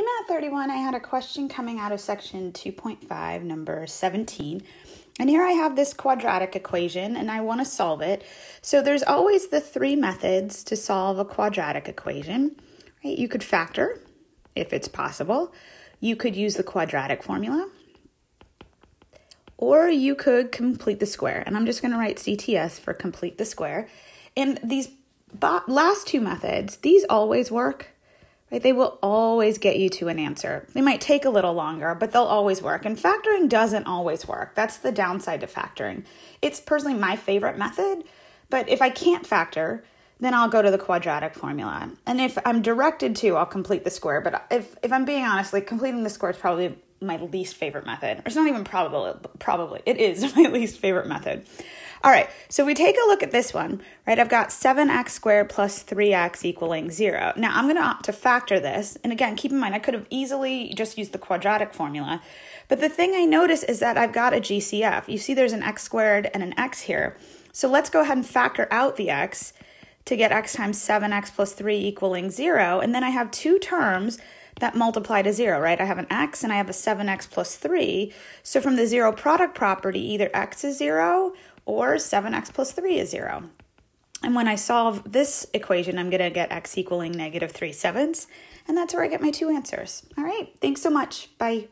Hey Math 31, I had a question coming out of section 2.5, number 17. And here I have this quadratic equation and I want to solve it. So there's always the three methods to solve a quadratic equation. Right? You could factor, if it's possible. You could use the quadratic formula. Or you could complete the square. And I'm just going to write CTS for complete the square. And these last two methods, these always work right? They will always get you to an answer. They might take a little longer, but they'll always work. And factoring doesn't always work. That's the downside to factoring. It's personally my favorite method, but if I can't factor, then I'll go to the quadratic formula. And if I'm directed to, I'll complete the square. But if, if I'm being honest, like completing the square is probably my least favorite method. It's not even probable, probably. It is my least favorite method. All right, so we take a look at this one, right? I've got 7x squared plus 3x equaling 0. Now, I'm going to opt to factor this. And again, keep in mind, I could have easily just used the quadratic formula. But the thing I notice is that I've got a GCF. You see there's an x squared and an x here. So let's go ahead and factor out the x to get x times 7x plus 3 equaling 0. And then I have two terms that multiply to 0, right? I have an x and I have a 7x plus 3. So from the zero product property, either x is 0 or 7x plus 3 is 0. And when I solve this equation, I'm going to get x equaling negative 3 sevenths, and that's where I get my two answers. All right, thanks so much. Bye.